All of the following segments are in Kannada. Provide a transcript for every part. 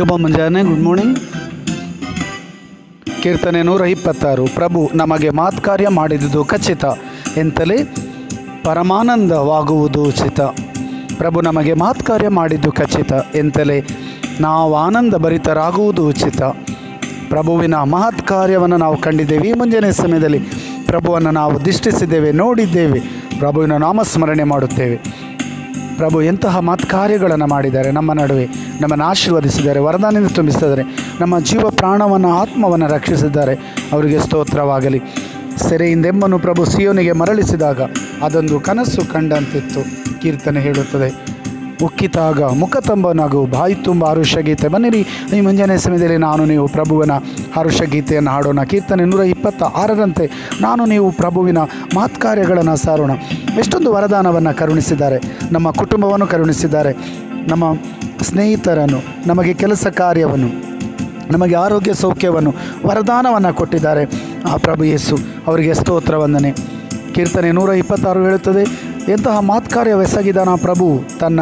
ಶುಭ ಮುಂಜಾನೆ ಗುಡ್ ಮಾರ್ನಿಂಗ್ ಕೀರ್ತನೆ ನೂರ ಇಪ್ಪತ್ತಾರು, ಪ್ರಭು ನಮಗೆ ಮಾತ್ಕಾರ್ಯ ಮಾಡಿದುದು ಖಚಿತ, ಎಂತಲೇ ಪರಮಾನಂದವಾಗುವುದು ಉಚಿತ. ಪ್ರಭು ನಮಗೆ ಮಾತ್ಕಾರ್ಯ ಮಾಡಿದ್ದು ಖಚಿತ, ಎಂತಲೇ ನಾವು ಆನಂದ ಭರಿತರಾಗುವುದು ಉಚಿತ. ಪ್ರಭುವಿನ ಮಹತ್ ಕಾರ್ಯವನ್ನು ನಾವು ಕಂಡಿದ್ದೇವೆ, ಈ ಮುಂಜಾನೆ ಸಮಯದಲ್ಲಿ ಪ್ರಭುವನ್ನು ನಾವು ದಿಷ್ಟಿಸಿದ್ದೇವೆ, ನೋಡಿದ್ದೇವೆ, ಪ್ರಭುವಿನ ನಾಮಸ್ಮರಣೆ ಮಾಡುತ್ತೇವೆ. ಪ್ರಭು ಎಂತಹ ಮತ್ಕಾರ್ಯಗಳನ್ನು ಮಾಡಿದ್ದಾರೆ, ನಮ್ಮ ನಡುವೆ ನಮ್ಮನ್ನು ಆಶೀರ್ವದಿಸಿದ್ದಾರೆ, ವರದಾನದಿಂದ ತುಂಬಿಸಿದ್ದಾರೆ, ನಮ್ಮ ಜೀವ ಪ್ರಾಣವನ್ನು, ಆತ್ಮವನ್ನು ರಕ್ಷಿಸಿದ್ದಾರೆ. ಅವರಿಗೆ ಸ್ತೋತ್ರವಾಗಲಿ. ಸೆರೆಯಿಂದೆಮ್ಮನ್ನು ಪ್ರಭು ಸಿಯೋನಿಗೆ ಮರಳಿಸಿದಾಗ ಅದೊಂದು ಕನಸು ಕಂಡಂತಿತ್ತು. ಕೀರ್ತನೆ ಹೇಳುತ್ತದೆ, ಉಕ್ಕಿತಾಗ ಮುಖ ತಂಬನಾಗು ಬಾಯಿ ತುಂಬ ಹರುಷ ಗೀತೆ ಬನ್ನಿರಿ, ಈ ಮುಂಜಾನೆ ಸಮಯದಲ್ಲಿ ನಾನು ನೀವು ಪ್ರಭುವಿನ ಹರುಷ ಗೀತೆಯನ್ನು ಹಾಡೋಣ. ಕೀರ್ತನೆ ನೂರ ಇಪ್ಪತ್ತ ಆರರಂತೆ ನಾನು ನೀವು ಪ್ರಭುವಿನ ಮಾತ್ಕಾರ್ಯಗಳನ್ನು ಸಾರೋಣ. ಎಷ್ಟೊಂದು ವರದಾನವನ್ನು ಕರುಣಿಸಿದ್ದಾರೆ. ನಮ್ಮ ಕುಟುಂಬವನ್ನು ಕರುಣಿಸಿದ್ದಾರೆ. ನಮ್ಮ ಸ್ನೇಹಿತರನ್ನು, ನಮಗೆ ಕೆಲಸ ಕಾರ್ಯವನ್ನು, ನಮಗೆ ಆರೋಗ್ಯ ಸೌಖ್ಯವನ್ನು ವರದಾನವನ್ನು ಕೊಟ್ಟಿದ್ದಾರೆ. ಆ ಪ್ರಭು ಯೇಸು ಅವರಿಗೆ ಸ್ತೋತ್ರ, ವಂದನೆ. ಕೀರ್ತನೆ ನೂರ ಇಪ್ಪತ್ತಾರು ಹೇಳುತ್ತದೆ, ಎಂತಹ ಮಾತ್ಕಾರ್ಯವೆಸಗಿದಾನ ಪ್ರಭು, ತನ್ನ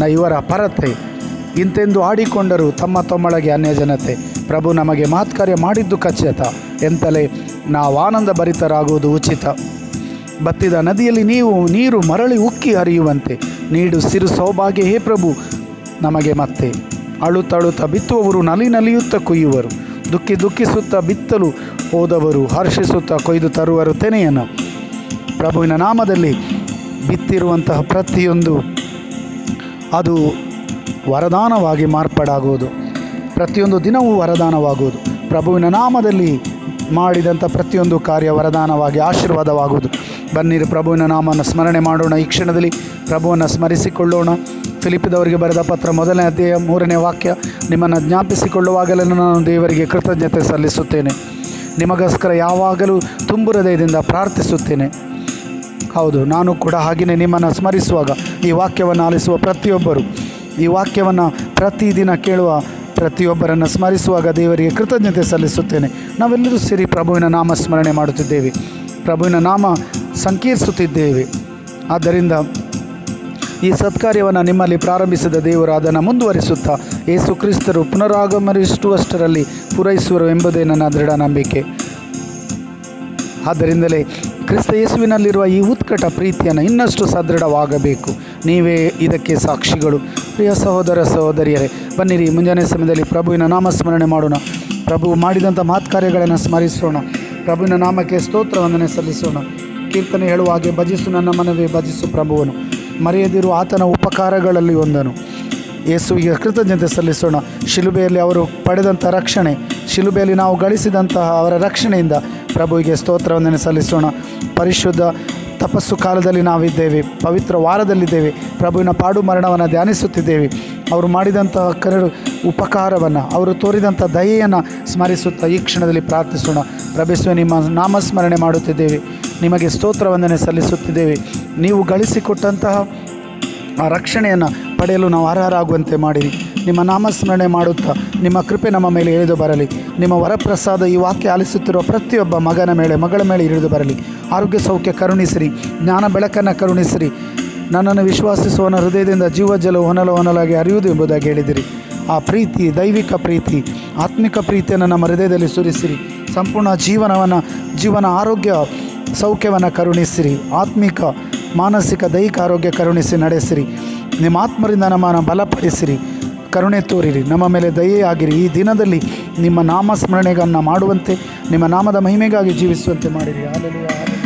ನ ಇವರ ಪರತೆ. ಇಂತೆಂದು ಆಡಿಕೊಂಡರು ತಮ್ಮ ತಮ್ಮೊಳಗೆ ಅನ್ಯಜನತೆ. ಪ್ರಭು ನಮಗೆ ಮಾತ್ಕಾರ್ಯ ಮಾಡಿದ್ದು ಖಚಿತ. ಎಂತಲೇ ನಾವು ಆನಂದ ಭರಿತರಾಗುವುದು ಉಚಿತ. ಬತ್ತಿದ ನದಿಯಲ್ಲಿ ನೀವು ನೀರು ಮರಳಿ ಉಕ್ಕಿ ಹರಿಯುವಂತೆ ನೀಡು ಸಿರು ಸೌಭಾಗ್ಯ ಹೇ ಪ್ರಭು, ನಮಗೆ ಮತ್ತೆ. ಅಳುತ್ತಳುತ್ತ ಬಿತ್ತುವವರು ನಲಿ ನಲಿಯುತ್ತ ಕುಯ್ಯುವರು. ದುಃಖಿ ದುಃಖಿಸುತ್ತಾ ಬಿತ್ತಲು ಹೋದವರು ಹರ್ಷಿಸುತ್ತ ಕೊಯ್ದು ತರುವರು ತೆನೆಯನ್ನು ಪ್ರಭುವಿನ ನಾಮದಲ್ಲಿ ಬಿತ್ತಿರುವಂತಹ ಪ್ರತಿಯೊಂದು ಅದು ವರದಾನವಾಗಿ ಮಾರ್ಪಾಡಾಗುವುದು. ಪ್ರತಿಯೊಂದು ದಿನವೂ ವರದಾನವಾಗುವುದು. ಪ್ರಭುವಿನ ನಾಮದಲ್ಲಿ ಮಾಡಿದಂಥ ಪ್ರತಿಯೊಂದು ಕಾರ್ಯ ವರದಾನವಾಗಿ ಆಶೀರ್ವಾದವಾಗುವುದು. ಬನ್ನಿರಿ ಪ್ರಭುವಿನ ನಾಮವನ್ನು ಸ್ಮರಣೆ ಮಾಡೋಣ. ಈ ಕ್ಷಣದಲ್ಲಿ ಪ್ರಭುವನ್ನು ಸ್ಮರಿಸಿಕೊಳ್ಳೋಣ. ಫಿಲಿಪಿದವರಿಗೆ ಬರೆದ ಪತ್ರ ಮೊದಲನೇ ಅಧ್ಯಾಯ ಮೂರನೇ ವಾಕ್ಯ, ನಿಮ್ಮನ್ನು ಜ್ಞಾಪಿಸಿಕೊಳ್ಳುವಾಗಲೂ ನಾನು ದೇವರಿಗೆ ಕೃತಜ್ಞತೆ ಸಲ್ಲಿಸುತ್ತೇನೆ. ನಿಮಗೋಸ್ಕರ ಯಾವಾಗಲೂ ತುಂಬು ಹೃದಯದಿಂದ ಪ್ರಾರ್ಥಿಸುತ್ತೇನೆ. ಹೌದು, ನಾನು ಕೂಡ ಹಾಗೆಯೇ ನಿಮ್ಮನ್ನು ಸ್ಮರಿಸುವಾಗ ಈ ವಾಕ್ಯವನ್ನು ಆಲಿಸುವ ಪ್ರತಿಯೊಬ್ಬರು, ಈ ವಾಕ್ಯವನ್ನು ಪ್ರತಿದಿನ ಕೇಳುವ ಪ್ರತಿಯೊಬ್ಬರನ್ನು ಸ್ಮರಿಸುವಾಗ ದೇವರಿಗೆ ಕೃತಜ್ಞತೆ ಸಲ್ಲಿಸುತ್ತೇನೆ. ನಾವೆಲ್ಲರೂ ಸೇರಿ ಪ್ರಭುವಿನ ನಾಮ ಸ್ಮರಣೆ ಮಾಡುತ್ತಿದ್ದೇವೆ. ಪ್ರಭುವಿನ ನಾಮ ಸಂಕೀರ್ಸುತ್ತಿದ್ದೇವೆ. ಆದ್ದರಿಂದ ಈ ಸತ್ಕಾರ್ಯವನ್ನು ನಿಮ್ಮಲ್ಲಿ ಪ್ರಾರಂಭಿಸಿದ ದೇವರು ಅದನ್ನು ಮುಂದುವರಿಸುತ್ತಾ ಯೇಸು ಕ್ರಿಸ್ತರು ಪುನರಾಗಮನಿಸುವಷ್ಟರಲ್ಲಿ ಪೂರೈಸುವರು ಎಂಬುದೇ ನನ್ನ ದೃಢ ನಂಬಿಕೆ ಆದ್ದರಿಂದಲೇ ಕ್ರಿಸ್ತ ಯೇಸುವಿನಲ್ಲಿರುವ ಈ ಉತ್ಕಟ ಪ್ರೀತಿಯನ್ನು ಇನ್ನಷ್ಟು ಸದೃಢವಾಗಬೇಕು. ನೀವೇ ಇದಕ್ಕೆ ಸಾಕ್ಷಿಗಳು. ಪ್ರಿಯ ಸಹೋದರ ಸಹೋದರಿಯರೇ, ಬನ್ನಿರಿ, ಮುಂಜಾನೆ ಸಮಯದಲ್ಲಿ ಪ್ರಭುವಿನ ನಾಮಸ್ಮರಣೆ ಮಾಡೋಣ. ಪ್ರಭು ಮಾಡಿದಂಥ ಮಾತ್ಕಾರ್ಯಗಳನ್ನು ಸ್ಮರಿಸೋಣ. ಪ್ರಭುವಿನ ನಾಮಕ್ಕೆ ಸ್ತೋತ್ರ ವಂದನೆ ಸಲ್ಲಿಸೋಣ. ಕೀರ್ತನೆ ಹೇಳುವ ಹಾಗೆ ಭಜಿಸು ನನ್ನ ಮನವೇ, ಭಜಿಸು ಪ್ರಭುವನು. ಮರೆಯದಿರು ಆತನ ಉಪಕಾರಗಳಲ್ಲಿ ಒಂದನು. ಯೇಸುವಿಗೆ ಕೃತಜ್ಞತೆ ಸಲ್ಲಿಸೋಣ. ಶಿಲುಬೆಯಲ್ಲಿ ಅವರು ಪಡೆದಂಥ ರಕ್ಷಣೆ, ಶಿಲುಬೆಯಲ್ಲಿ ನಾವು ಗಳಿಸಿದಂತಹ ಅವರ ರಕ್ಷಣೆಯಿಂದ ಪ್ರಭುವಿಗೆ ಸ್ತೋತ್ರವನ್ನು ಸಲ್ಲಿಸೋಣ. ಪರಿಶುದ್ಧ ತಪಸ್ಸು ಕಾಲದಲ್ಲಿ ನಾವಿದ್ದೇವೆ, ಪವಿತ್ರ ವಾರದಲ್ಲಿದ್ದೇವೆ, ಪ್ರಭುವಿನ ಪಾಡು ಮರಣವನ್ನು ಧ್ಯಾನಿಸುತ್ತಿದ್ದೇವೆ. ಅವರು ಮಾಡಿದಂತಹ ಕರಡು ಉಪಕಾರವನ್ನು, ಅವರು ತೋರಿದಂಥ ದಯೆಯನ್ನು ಸ್ಮರಿಸುತ್ತಾ ಈ ಕ್ಷಣದಲ್ಲಿ ಪ್ರಾರ್ಥಿಸೋಣ. ಪ್ರಭಿಸುವ ನಿಮ್ಮ ನಾಮಸ್ಮರಣೆ ಮಾಡುತ್ತಿದ್ದೇವೆ. ನಿಮಗೆ ಸ್ತೋತ್ರ ವಂದನೆ ಸಲ್ಲಿಸುತ್ತಿದ್ದೇವೆ. ನೀವು ಗಳಿಸಿಕೊಟ್ಟಂತಹ ಆ ರಕ್ಷಣೆಯನ್ನು ಪಡೆಯಲು ನಾವು ಅರ್ಹರಾಗುವಂತೆ ಮಾಡಿರಿ. ನಿಮ್ಮ ನಾಮಸ್ಮರಣೆ ಮಾಡುತ್ತಾ, ನಿಮ್ಮ ಕೃಪೆ ನಮ್ಮ ಮೇಲೆ ಇಳಿದು ಬರಲಿ. ನಿಮ್ಮ ವರಪ್ರಸಾದ ಈ ವಾಕ್ಯ ಆಲಿಸುತ್ತಿರುವ ಪ್ರತಿಯೊಬ್ಬ ಮಗನ ಮೇಲೆ, ಮಗಳ ಮೇಲೆ ಇಳಿದು ಬರಲಿ. ಆರೋಗ್ಯ ಸೌಖ್ಯ ಕರುಣಿಸಿರಿ, ಜ್ಞಾನ ಬೆಳಕನ್ನು ಕರುಣಿಸಿರಿ. ನನ್ನನ್ನು ವಿಶ್ವಾಸಿಸುವನ ಹೃದಯದಿಂದ ಜೀವಜಲ ಹೊನಲು ಹೊನಲಾಗಿ ಅರಿಯುವುದು ಎಂಬುದಾಗಿ ಹೇಳಿದಿರಿ. ಆ ಪ್ರೀತಿ, ದೈವಿಕ ಪ್ರೀತಿ, ಆತ್ಮಿಕ ಪ್ರೀತಿಯನ್ನು ನಮ್ಮ ಹೃದಯದಲ್ಲಿ ಸುರಿಸಿರಿ. ಸಂಪೂರ್ಣ ಜೀವನವನ್ನು, ಜೀವನ ಆರೋಗ್ಯ ಸೌಖ್ಯವನ್ನು ಕರುಣಿಸಿರಿ. ಆತ್ಮಿಕ, ಮಾನಸಿಕ, ದೈಹಿಕ ಆರೋಗ್ಯ ಕರುಣಿಸಿ ನಡೆಸಿರಿ. ನಿಮ್ಮ ಆತ್ಮರಿಂದ ನಮ್ಮನ್ನು ಬಲಪಡಿಸಿರಿ. ಕರುಣೆ ತೋರಿರಿ. ನಮ್ಮ ಮೇಲೆ ದಯೆಯಾಗಿರಿ ಈ ದಿನದಲ್ಲಿ ನಿಮ್ಮ ನಾಮಸ್ಮರಣೆಗಳನ್ನು ಮಾಡುವಂತೆ, ನಿಮ್ಮ ನಾಮದ ಮಹಿಮೆಗಾಗಿ ಜೀವಿಸುವಂತೆ ಮಾಡಿರಿ. ಆಲಲು.